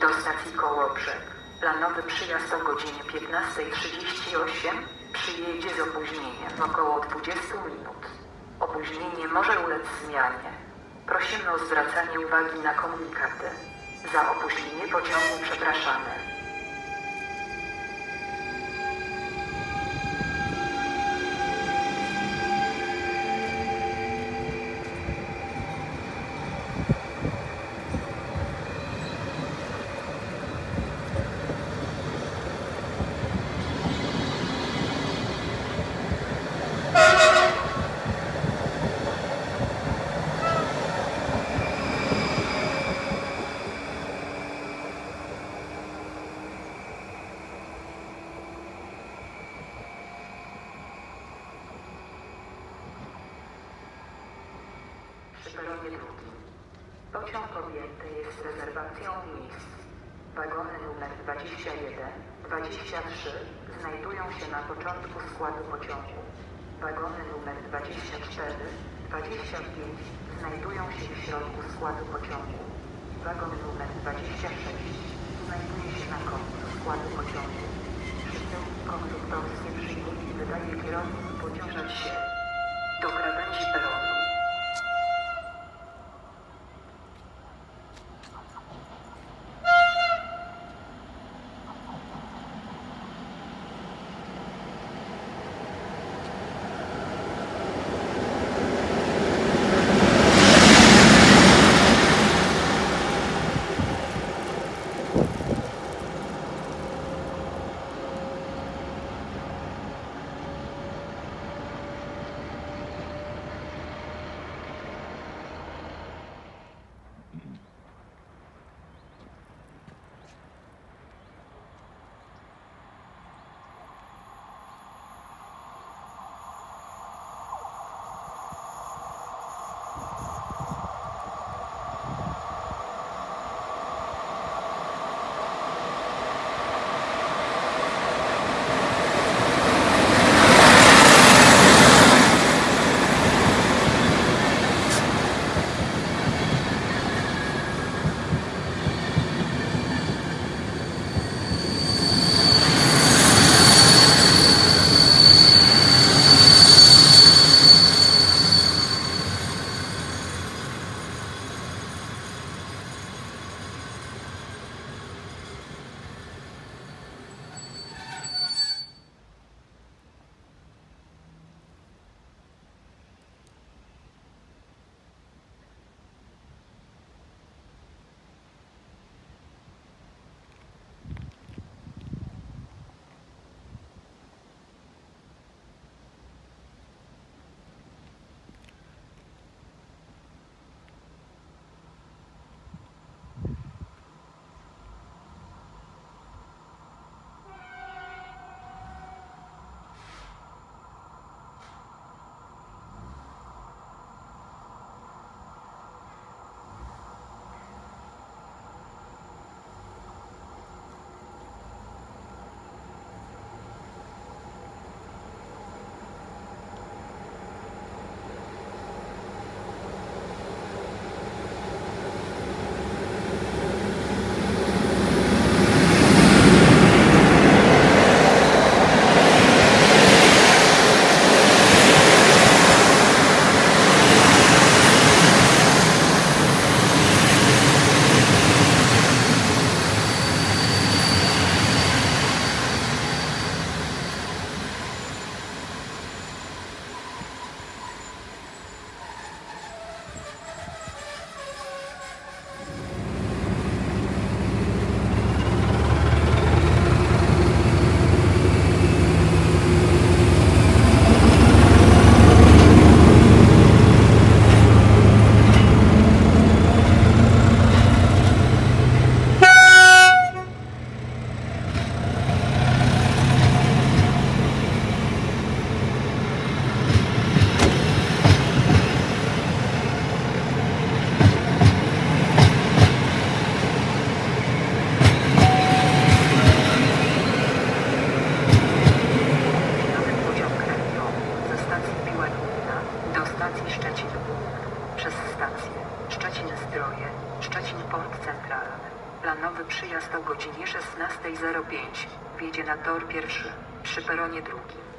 Do stacji Kołobrzeg. Planowy przyjazd o godzinie 15.38 przyjedzie z opóźnieniem około 20 minut. Opóźnienie może ulec zmianie. Prosimy o zwracanie uwagi na komunikaty. Za opóźnienie pociągu przepraszamy. Przy peronie drugim. Pociąg objęty jest rezerwacją miejsc. Wagony numer 21, 23 znajdują się na początku składu pociągu. Wagony numer 24, 25 znajdują się w środku składu pociągu. Wagon numer 26 znajduje się na końcu składu pociągu. Przyciągi konduktorskie przyjmuje i wydaje kierownik pociągać się przyjazd o godzinie 16.05. Wjedzie na tor pierwszy, przy peronie drugim.